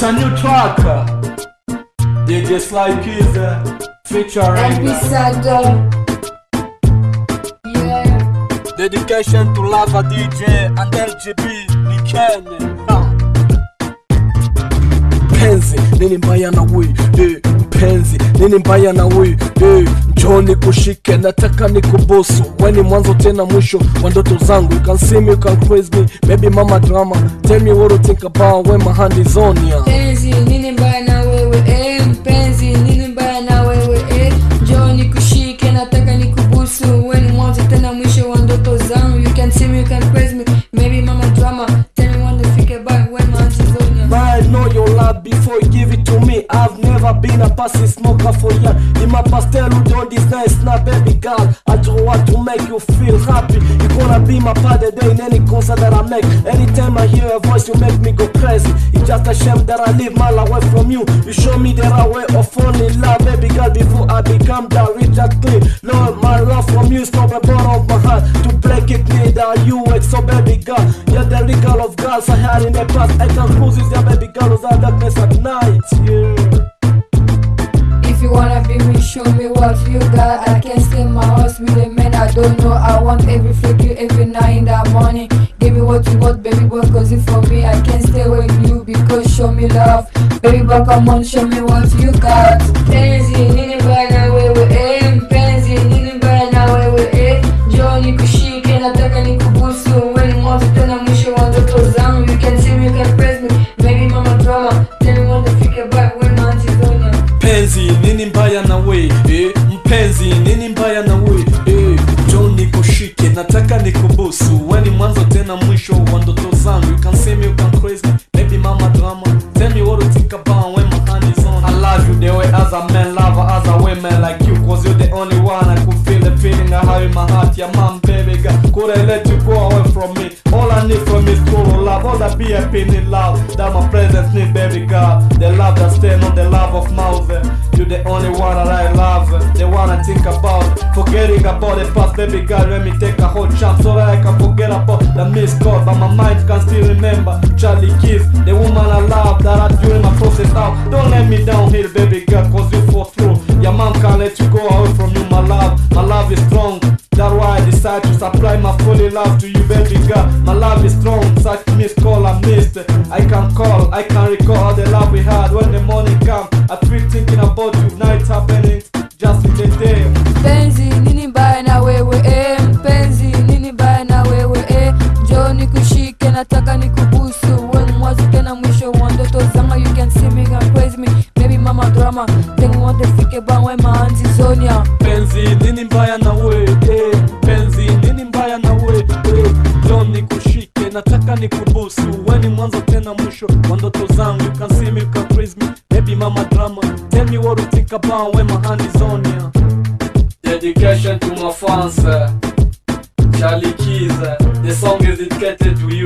It's a new track. DJ Sly like uh, featuring uh, Sada. Yeah. dedication to Lava DJ and LGB Nikene. Penzi nini mbaya na we eh, penzi nini mbaya na we eh, njoo nikushike nataka nikubusu weni mwanzo tena mwisho wa ndoto zangu you can see me you can praise me maybe mama drama tell me what you think about when my hand is on ya Mpenzi nini mbaya na wewe eh, Been a passing smoker for ya. In my pastel, who don't this nice now, baby girl. I just want to make you feel happy. You gonna be my party day in any concert that I make. Anytime I hear your voice, you make me go crazy. It's just a shame that I live my life away from you. You show me the right way of falling love, baby girl. Before I become that rich and clean. Lord, my love from you stop the bottom of my heart. To break it, need that you wait. So, baby girl, you're the regal of girls I had in the past. I can cruise with your baby girl without darkness at night. Yeah. What you got. I can't stay my house with a man I don't know. I want every flick you every night in the morning. Give me what you want, baby boy, cause it for me. I can't stay with you because show me love. Baby boy, come on, show me what you got. Penzi, nini mbaya na wewe, eh. Mpenzi, nini mbaya na wewe, eh. Njoo nikushike, nataka nikubusu. Nataka nikubusu weni mwanzo tena mwisho wa ndoto zangu. You can see me you can me. Maybe mama drama. Tell me what you think about when my hand is on. I love you the way as a man love a woman like you. Cause you're the only one I could feel the feeling I have in my heart. Yeah mom baby girl could I let you go away from me? All I need from is true love. All that be a pain in love. That my presence need baby girl. The love that stay not the love of mouth. You're the only forgetting about the past baby girl let me. Take a whole chance so that I can forget about the missed call but my mind can still remember Charlie Keys the woman I love that I do during my process out don't let me downhill baby girl cause you fall through. Your mom can't let you go away from you my love. My love is strong. That's why I decide to supply my fully love to you, baby girl. My love is strong, such missed call I missed. I can call, I can recall all the love we had when the morning come. I feel thinking about you, night happening mbaya na we eh, penzi nini mbaya na we eh, John nikushike nataka nikubusu weni mwanzo tena mwisho wa ndoto zangu. You can see praise me. Baby mama drama. Tell me what you think about when my hand is on ya. Dedication to my fans uh, Charlie Keys uh, the song is dedicated to you